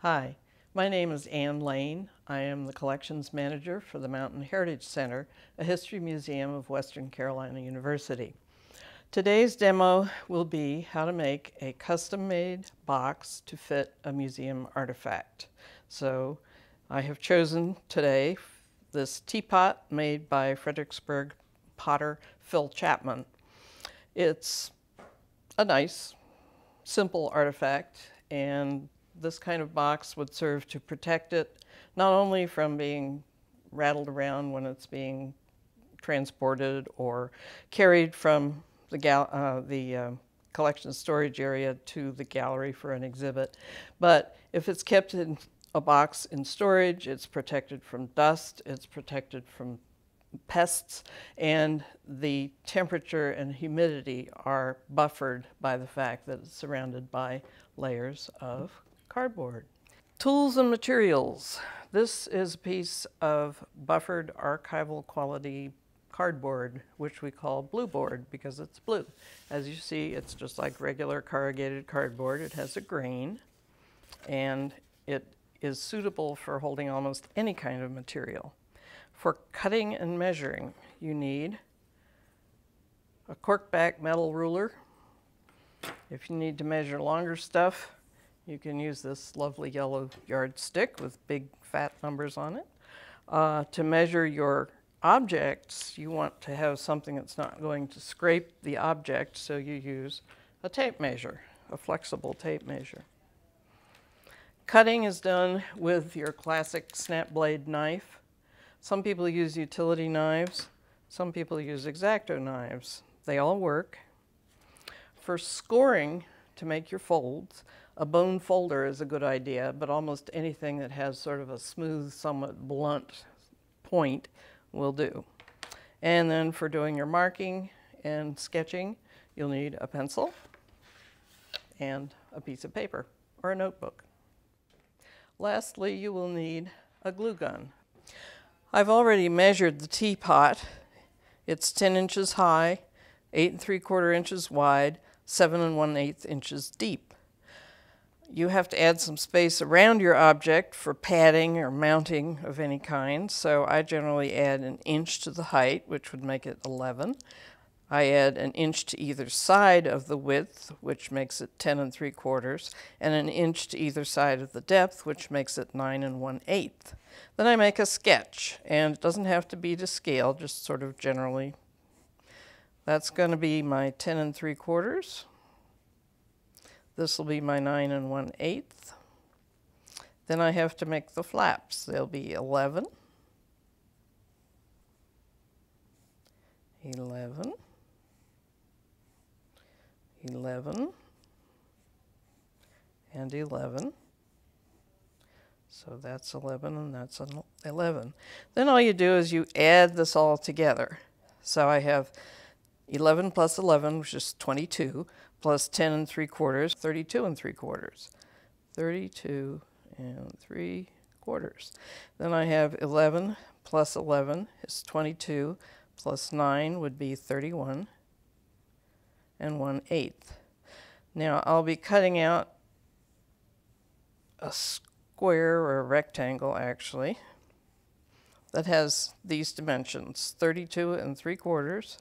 Hi, my name is Anne Lane. I am the collections manager for the Mountain Heritage Center, a history museum of Western Carolina University. Today's demo will be how to make a custom-made box to fit a museum artifact. So I have chosen today this teapot made by Fredericksburg potter Phil Chapman. It's a nice, simple artifact and this kind of box would serve to protect it not only from being rattled around when it's being transported or carried from the, uh, the uh, collection storage area to the gallery for an exhibit, but if it's kept in a box in storage, it's protected from dust, it's protected from pests, and the temperature and humidity are buffered by the fact that it's surrounded by layers of cardboard. Tools and materials. This is a piece of buffered archival quality cardboard, which we call blue board because it's blue. As you see, it's just like regular corrugated cardboard. It has a grain and it is suitable for holding almost any kind of material. For cutting and measuring, you need a corkback metal ruler. If you need to measure longer stuff, you can use this lovely yellow yardstick with big fat numbers on it. Uh, to measure your objects, you want to have something that's not going to scrape the object, so you use a tape measure, a flexible tape measure. Cutting is done with your classic snap blade knife. Some people use utility knives. Some people use X-Acto knives. They all work. For scoring to make your folds, a bone folder is a good idea, but almost anything that has sort of a smooth, somewhat blunt point will do. And then for doing your marking and sketching, you'll need a pencil and a piece of paper or a notebook. Lastly, you will need a glue gun. I've already measured the teapot. It's 10 inches high, 8 and 3 quarter inches wide, 7 and 1 8 inches deep you have to add some space around your object for padding or mounting of any kind. So I generally add an inch to the height, which would make it 11. I add an inch to either side of the width, which makes it 10 and 3 quarters, and an inch to either side of the depth, which makes it 9 and 1 eighth. Then I make a sketch, and it doesn't have to be to scale, just sort of generally. That's going to be my 10 and 3 quarters. This will be my 9 and 1 eighth. Then I have to make the flaps. They'll be 11, 11, 11, and 11. So that's 11 and that's 11. Then all you do is you add this all together. So I have 11 plus 11, which is 22, plus 10 and 3 quarters, 32 and 3 quarters. 32 and 3 quarters. Then I have 11 plus 11 is 22, plus 9 would be 31, and 1 eighth. Now I'll be cutting out a square or a rectangle actually that has these dimensions 32 and 3 quarters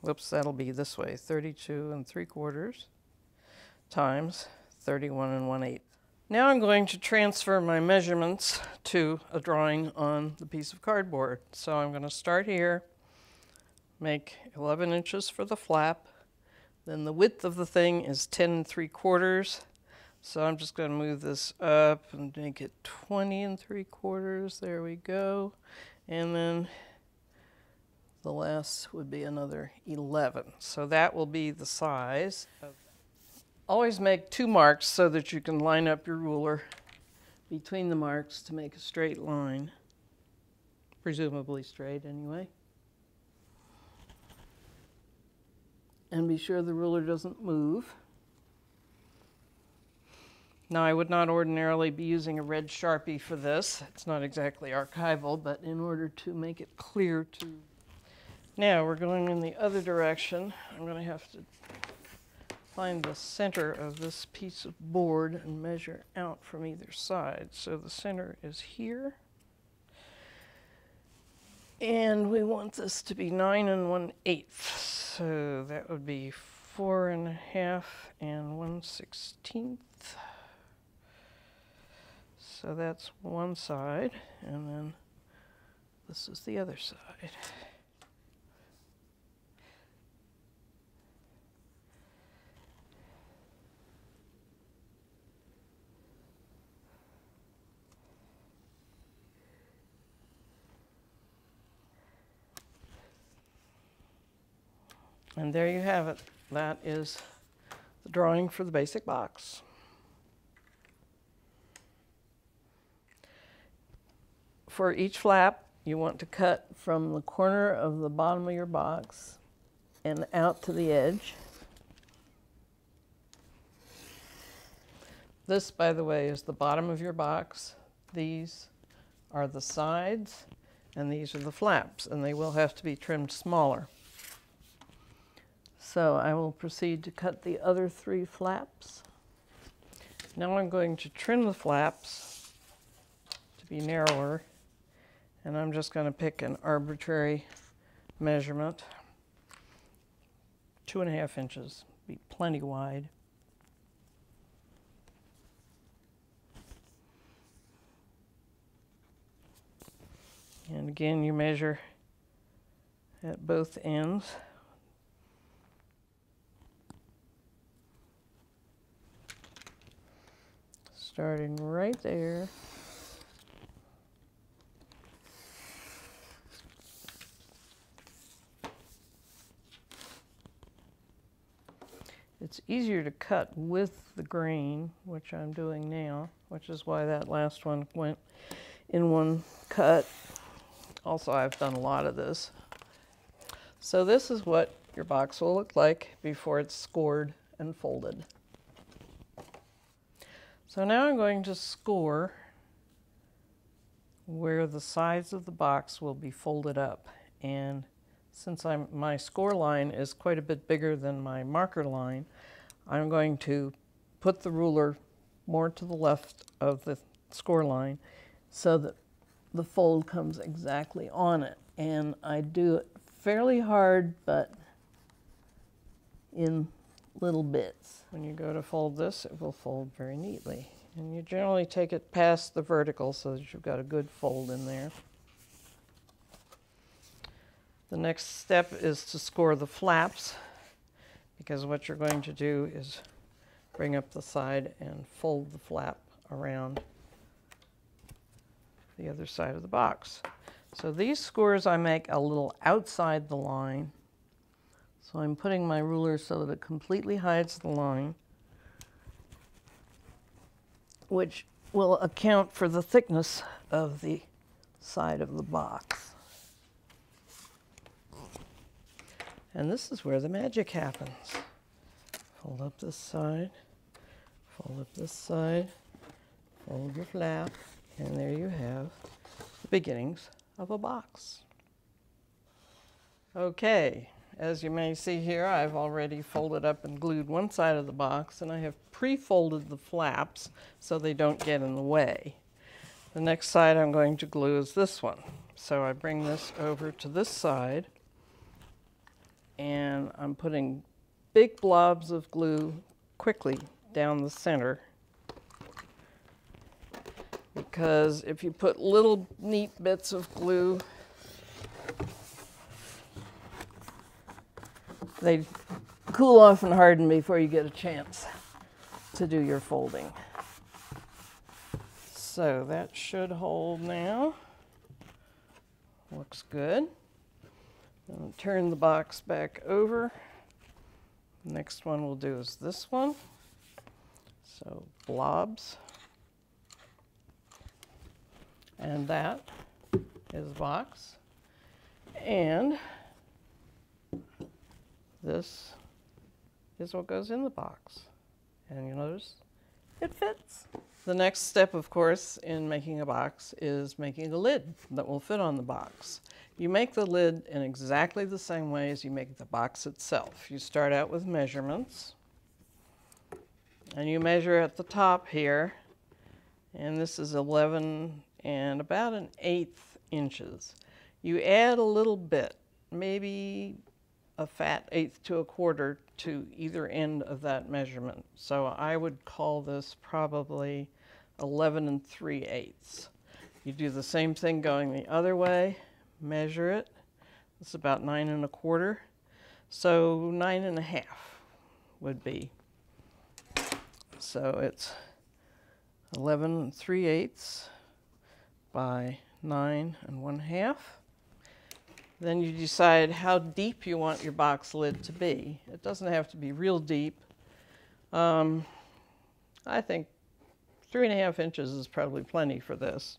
whoops, that'll be this way, 32 and 3 quarters times 31 and 1 8. Now I'm going to transfer my measurements to a drawing on the piece of cardboard. So I'm going to start here, make 11 inches for the flap, then the width of the thing is 10 and 3 quarters. So I'm just going to move this up and make it 20 and 3 quarters. There we go. And then the last would be another 11. So that will be the size. Always make two marks so that you can line up your ruler between the marks to make a straight line, presumably straight anyway. And be sure the ruler doesn't move. Now I would not ordinarily be using a red Sharpie for this. It's not exactly archival, but in order to make it clear to now we're going in the other direction. I'm going to have to find the center of this piece of board and measure out from either side. So the center is here. And we want this to be nine and one eighth. So that would be four and a half and one sixteenth. So that's one side, and then this is the other side. And there you have it. That is the drawing for the basic box. For each flap, you want to cut from the corner of the bottom of your box and out to the edge. This, by the way, is the bottom of your box. These are the sides, and these are the flaps, and they will have to be trimmed smaller. So I will proceed to cut the other three flaps. Now I'm going to trim the flaps to be narrower and I'm just going to pick an arbitrary measurement. Two and a half inches, be plenty wide. And again, you measure at both ends. Starting right there. It's easier to cut with the grain, which I'm doing now, which is why that last one went in one cut. Also, I've done a lot of this. So this is what your box will look like before it's scored and folded. So now I'm going to score where the sides of the box will be folded up. And since I'm, my score line is quite a bit bigger than my marker line, I'm going to put the ruler more to the left of the score line so that the fold comes exactly on it. And I do it fairly hard, but in little bits. When you go to fold this, it will fold very neatly. And you generally take it past the vertical so that you've got a good fold in there. The next step is to score the flaps because what you're going to do is bring up the side and fold the flap around the other side of the box. So these scores I make a little outside the line so I'm putting my ruler so that it completely hides the line, which will account for the thickness of the side of the box. And this is where the magic happens. Fold up this side, fold up this side, fold your flap, and there you have the beginnings of a box. Okay, as you may see here, I've already folded up and glued one side of the box and I have pre-folded the flaps so they don't get in the way. The next side I'm going to glue is this one. So I bring this over to this side and I'm putting big blobs of glue quickly down the center because if you put little neat bits of glue they cool off and harden before you get a chance to do your folding. So that should hold now. Looks good. turn the box back over. Next one we'll do is this one. So blobs. And that is box. And this is what goes in the box. And you notice it fits. The next step, of course, in making a box is making a lid that will fit on the box. You make the lid in exactly the same way as you make the box itself. You start out with measurements. And you measure at the top here, and this is 11 and about an eighth inches. You add a little bit, maybe a fat eighth to a quarter to either end of that measurement. So I would call this probably 11 and 3 eighths. You do the same thing going the other way, measure it. It's about nine and a quarter. So nine and a half would be. So it's 11 and 3 eighths by 9 and 1 half. Then you decide how deep you want your box lid to be. It doesn't have to be real deep. Um, I think three and a half inches is probably plenty for this.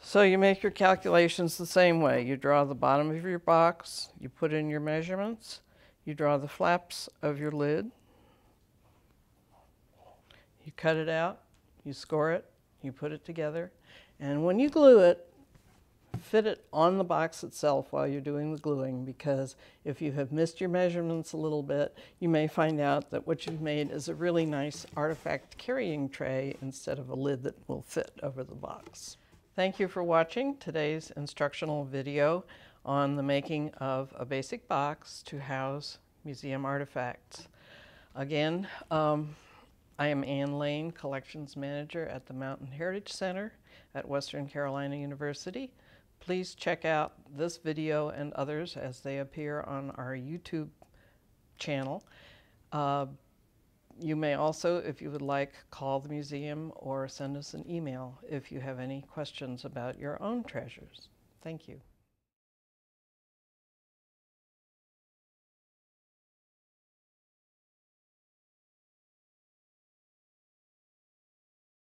So you make your calculations the same way. You draw the bottom of your box, you put in your measurements, you draw the flaps of your lid, you cut it out, you score it, you put it together, and when you glue it, fit it on the box itself while you're doing the gluing because if you have missed your measurements a little bit, you may find out that what you've made is a really nice artifact carrying tray instead of a lid that will fit over the box. Thank you for watching today's instructional video on the making of a basic box to house museum artifacts. Again, um, I am Anne Lane, Collections Manager at the Mountain Heritage Center at Western Carolina University. Please check out this video and others as they appear on our YouTube channel. Uh, you may also, if you would like, call the museum or send us an email if you have any questions about your own treasures. Thank you.